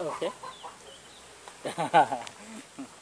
Okay.